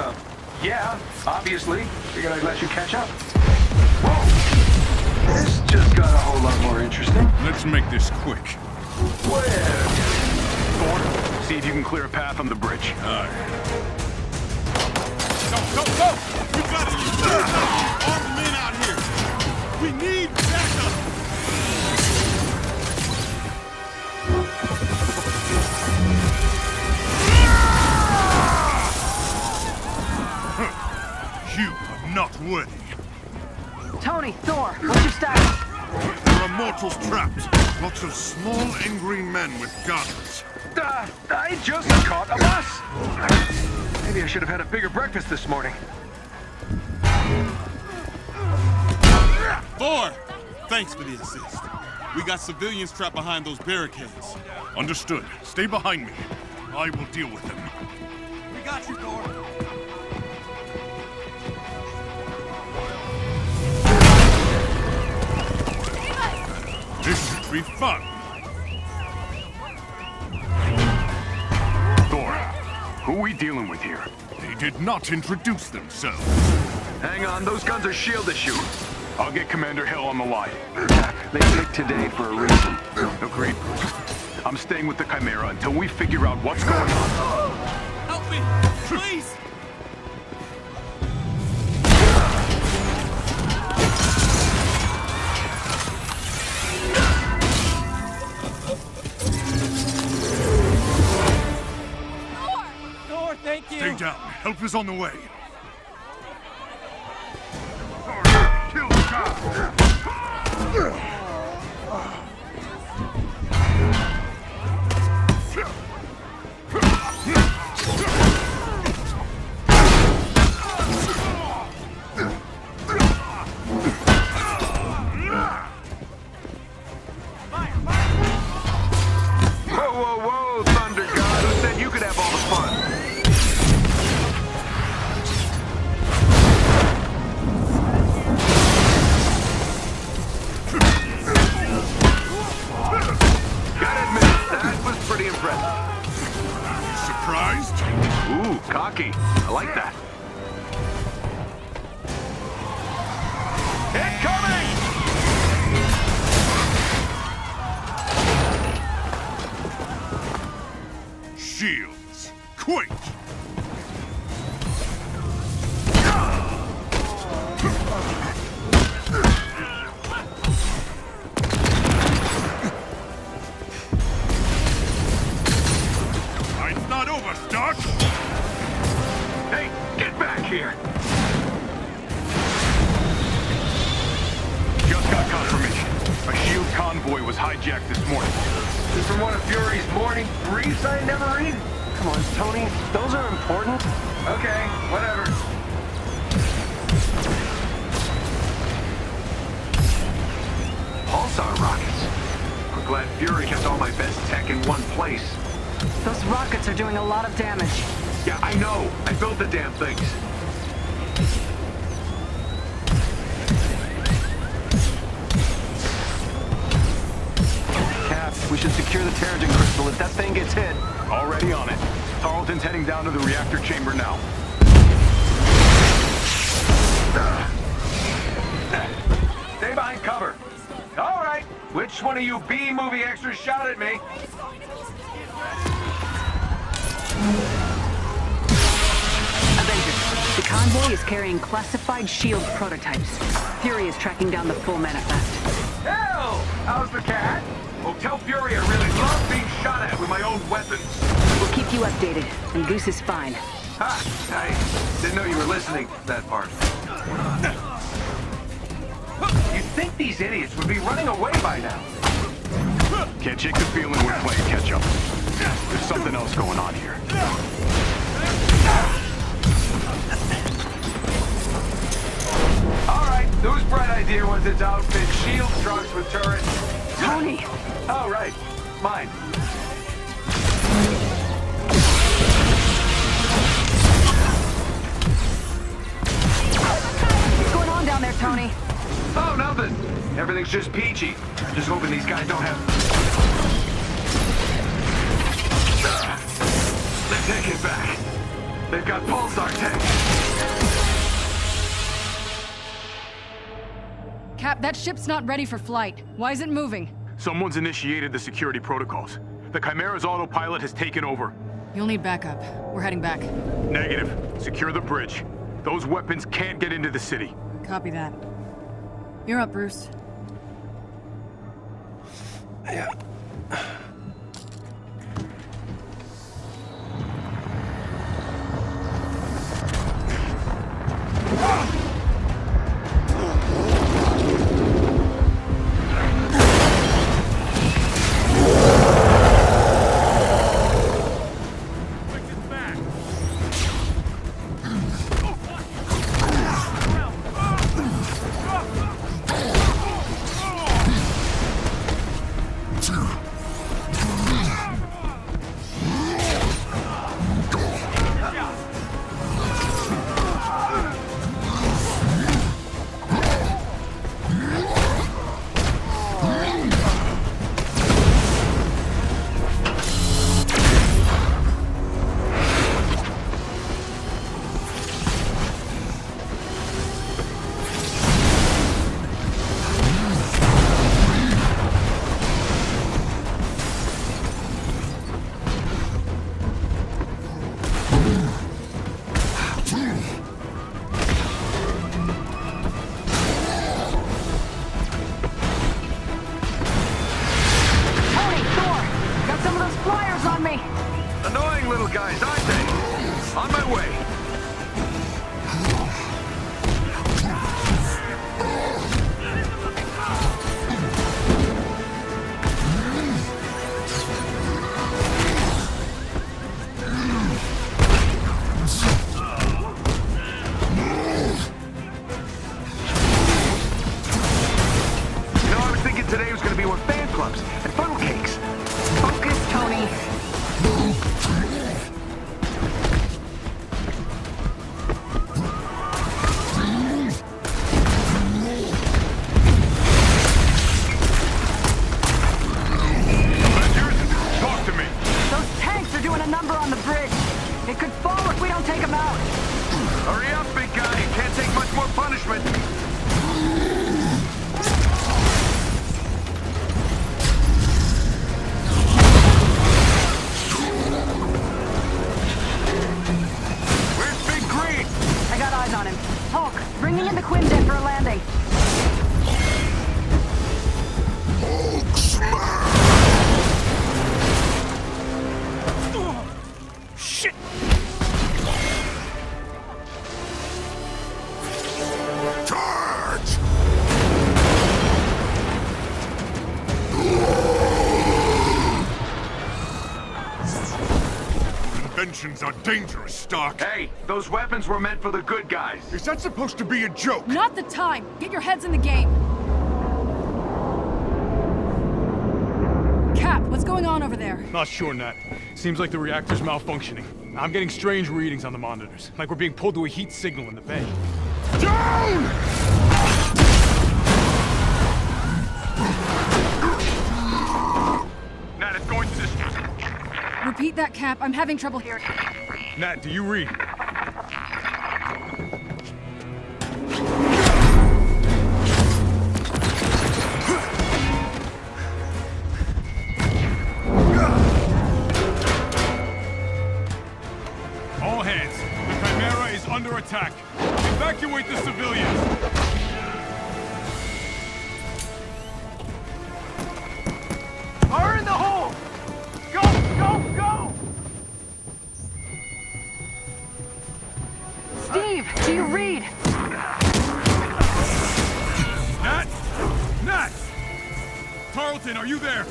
Uh, yeah, obviously. Figured I'd let you catch up. Whoa! This just got a whole lot more interesting. Let's make this quick. Where? Thor, see if you can clear a path on the bridge. Aye. Go, go, go! We gotta use all the men out here. We need backup. Are worthy. Tony, Thor, what's your status? There are mortals trapped. Lots of small, angry men with guns. Uh, I just caught a bus. Maybe I should have had a bigger breakfast this morning. Thor, thanks for the assist. We got civilians trapped behind those barricades. Understood. Stay behind me. I will deal with them. We got you, Thor. Be fun. Thor, who are we dealing with here? They did not introduce themselves. Hang on, those guns are shield issue. I'll get Commander Hill on the line. They picked today for a reason. Agreed. I'm staying with the Chimera until we figure out what's going on. On the way. Convoy was hijacked this morning. This is from one of Fury's morning briefs I never read? Come on, Tony. Those are important. Okay, whatever. Pulsar rockets. I'm glad Fury kept all my best tech in one place. Those rockets are doing a lot of damage. Yeah, I know. I built the damn things. Should secure the Terrigen crystal if that thing gets hit. Already on it. Tarleton's heading down to the reactor chamber now. Stay behind cover. All right. Which one of you B-movie extras shot at me? Avengers, the convoy is carrying classified shield prototypes. Fury is tracking down the full manifest. Hell! How's the cat? Well, tell Fury I really love being shot at with my own weapons. We'll keep you updated, and Goose is fine. Ha! I didn't know you were listening to that part. You'd think these idiots would be running away by now. Can't shake the feeling we're playing catch up. There's something else going on here. All right, whose bright idea was it to outfit shield trucks with turrets? Tony! Oh, right. Mine. What's going on down there, Tony? Oh, nothing. Everything's just peachy. Just hoping these guys don't have... Let's take it back. They've got pulsar tech. Cap, that ship's not ready for flight. Why is it moving? Someone's initiated the security protocols. The Chimera's autopilot has taken over. You'll need backup. We're heading back. Negative. Secure the bridge. Those weapons can't get into the city. Copy that. You're up, Bruce. Tony, It could fall if we don't take him out. Hurry up, big guy. Can't take much more punishment. Where's Big Green? I got eyes on him. Hulk, bringing in the Quinjet for a landing. Charge! Inventions are dangerous, Stark. Hey, those weapons were meant for the good guys. Is that supposed to be a joke? Not the time! Get your heads in the game! Cap, what's going on over there? Not sure, Nat. Seems like the reactor's malfunctioning. I'm getting strange readings on the monitors, like we're being pulled to a heat signal in the bay. Nat, it's going to this. Repeat that, Cap. I'm having trouble hearing. Nat, do you read? You read? Nat! Nat! Tarleton, are you there?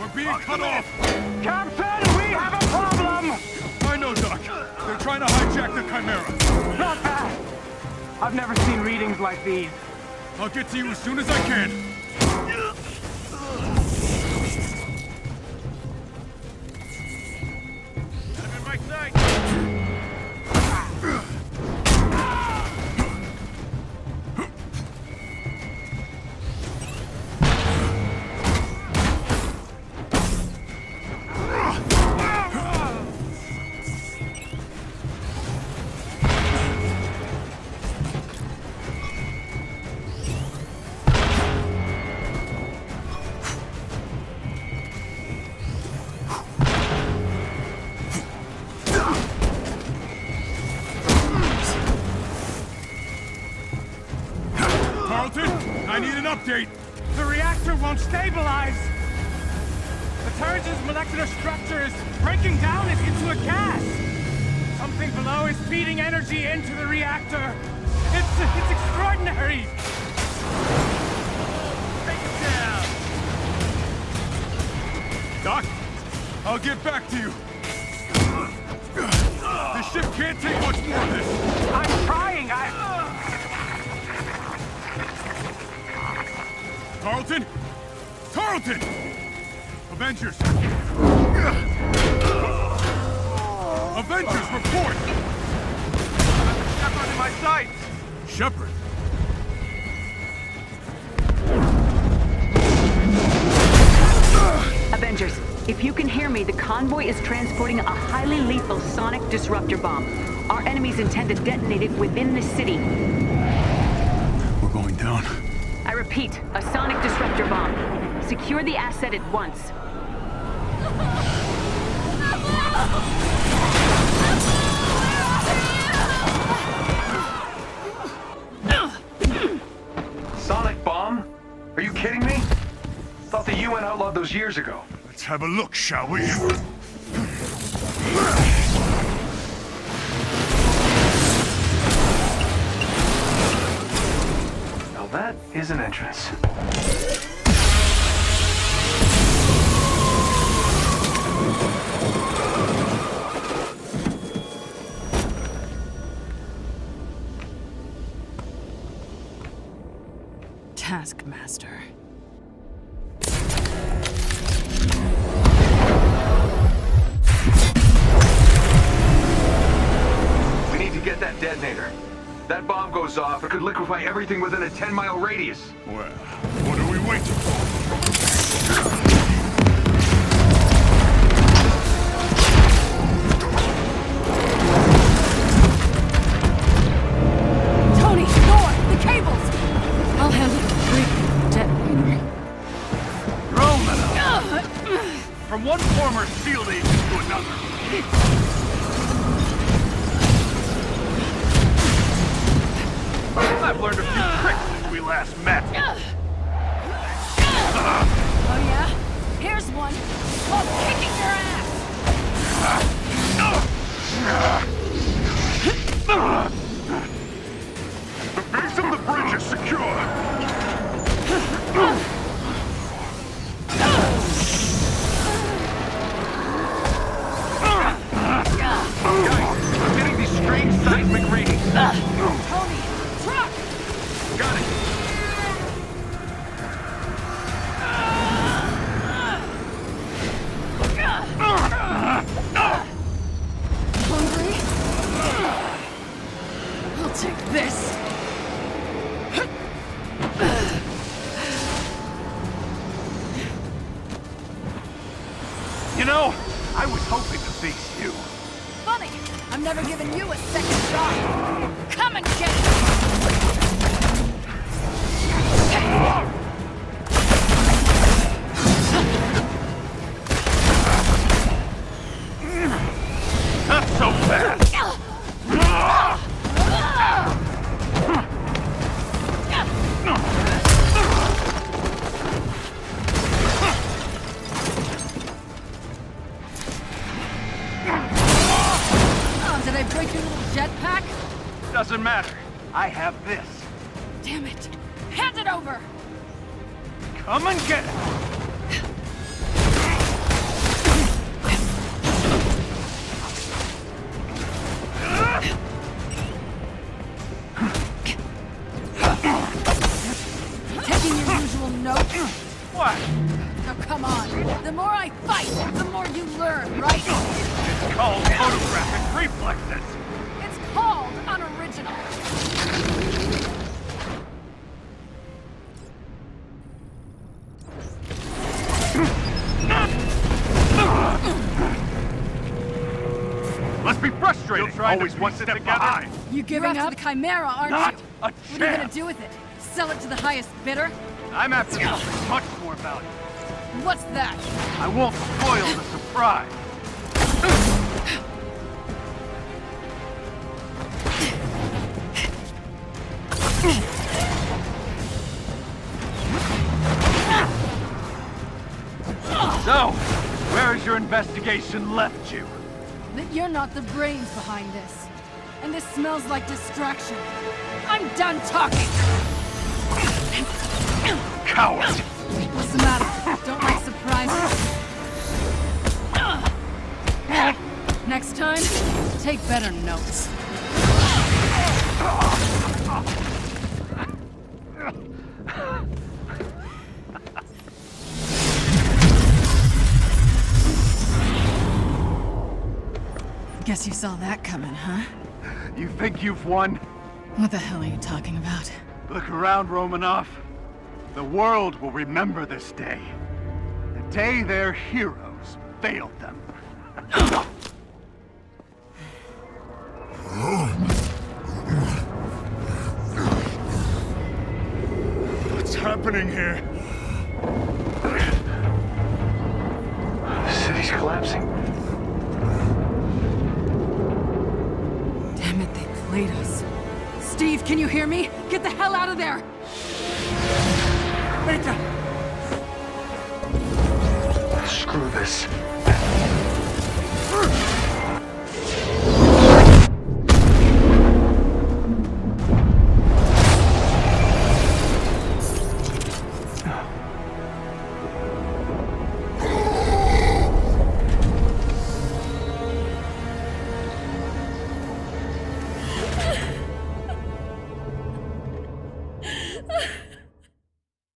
We're being cut off. Captain, I've never seen readings like these. I'll get to you as soon as I can. Reactor won't stabilize. The turret's molecular structure is breaking down it into a gas. Something below is feeding energy into the reactor. It's, it's extraordinary. Take it down. Doc, I'll get back to you. The ship can't take much more of this. I'm trying. I. Tarleton? Tarleton! Avengers! Avengers, report! Shepard in my sights. Shepard? Avengers, if you can hear me, the convoy is transporting a highly lethal sonic disruptor bomb. Our enemies intend to detonate it within the city. We're going down. I repeat, a sonic disruptor bomb. Secure the asset at once. Sonic bomb? Are you kidding me? Thought the UN outlawed those years ago. Let's have a look, shall we? That is an entrance. Taskmaster. We need to get that detonator. That bomb goes off, it could liquefy everything within a 10-mile radius. Well, what are we waiting for? Learned a few tricks since we last met. Oh yeah? Here's one. Oh, kicking your ass! The base of the bridge is secure. Guys, I'm getting these strange seismic readings. Uh. Let's be frustrated. Always one step behind. You giving You're up? the Chimera, aren't Not you? a What are you gonna do with it? Sell it to the highest bidder? I'm after something much more valuable. What's that? I won't spoil the surprise. So, where has your investigation left you? That you're not the brains behind this. And this smells like distraction. I'm done talking! Coward! What's the matter? Don't like surprises? Next time, take better notes. Guess you saw that coming, huh? You think you've won? What the hell are you talking about? Look around, Romanoff. The world will remember this day. The day their heroes failed them. What's happening here? The city's collapsing. Played us. Steve, can you hear me? Get the hell out of there! Beta! Screw this.